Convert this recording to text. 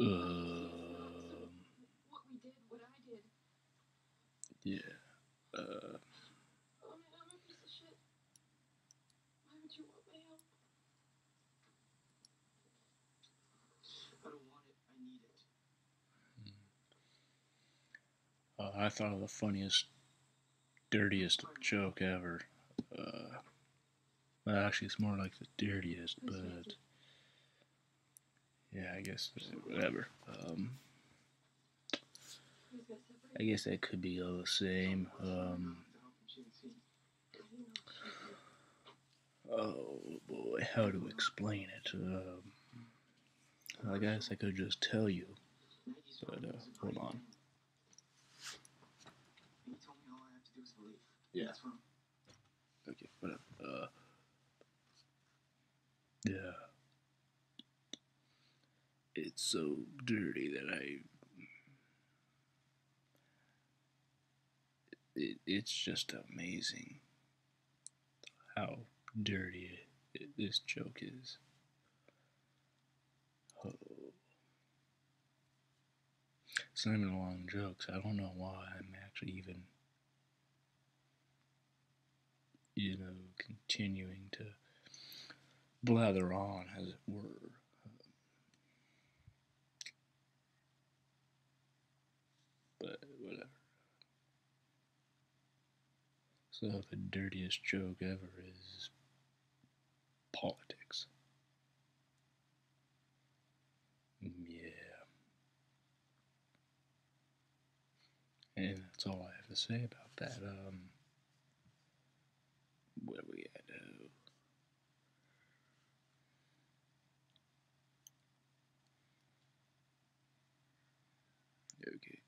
Um, What we did, what I did. yeah. Uh, I thought of the funniest, dirtiest joke ever. Uh, well, actually, it's more like the dirtiest, but yeah, I guess whatever. Um, Who's gonna separate? I guess that could be all the same. Um, oh boy, how to explain it? Um, I guess I could just tell you, but uh, hold on. You told me all I have to do is believe. Yeah. Okay, whatever. Uh, yeah. It's so dirty that I. It, it's just amazing how dirty it, this joke is. Oh. It's not even long joke, I don't know why I'm actually even you know, continuing to blather on, as it were. But whatever. So the dirtiest joke ever is politics. Yeah. And that's all I have to say about that. Um, where we at? Oh. Okay.